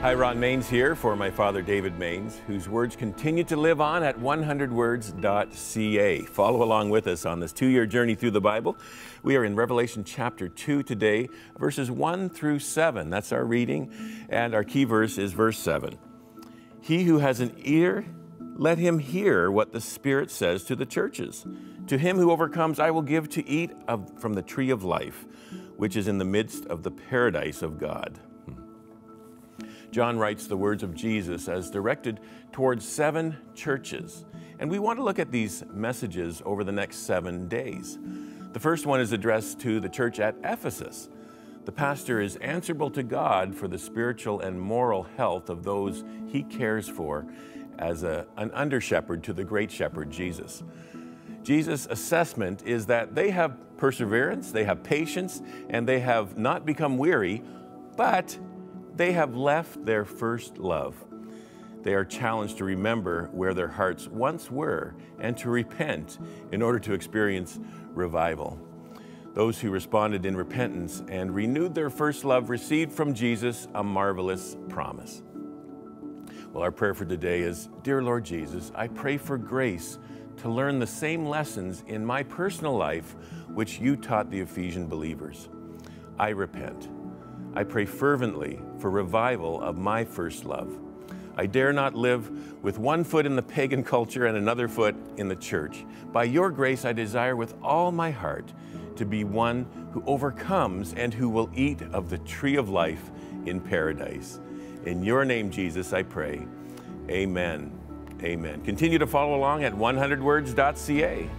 Hi, Ron Mainse here for my father, David Mainse, whose words continue to live on at 100words.ca. Follow along with us on this two year journey through the Bible. We are in Revelation chapter 2 today, verses 1 through 7. That's our reading, and our key verse is verse 7. He who has an ear, let him hear what the Spirit says to the churches. To him who overcomes, I will give to eat of, from the tree of life, which is in the midst of the paradise of God. John writes the words of Jesus as directed towards seven churches. And we want to look at these messages over the next seven days. The first one is addressed to the church at Ephesus. The pastor is answerable to God for the spiritual and moral health of those he cares for as a, an under shepherd to the great shepherd, Jesus. Jesus' assessment is that they have perseverance, they have patience, and they have not become weary, but they have left their first love. They are challenged to remember where their hearts once were and to repent in order to experience revival. Those who responded in repentance and renewed their first love received from Jesus a marvelous promise. Well, our prayer for today is Dear Lord Jesus, I pray for grace to learn the same lessons in my personal life which you taught the Ephesian believers. I repent. I pray fervently for revival of my first love. I dare not live with one foot in the pagan culture and another foot in the church. By your grace, I desire with all my heart to be one who overcomes and who will eat of the tree of life in paradise. In your name, Jesus, I pray. Amen. Amen. Continue to follow along at 100words.ca.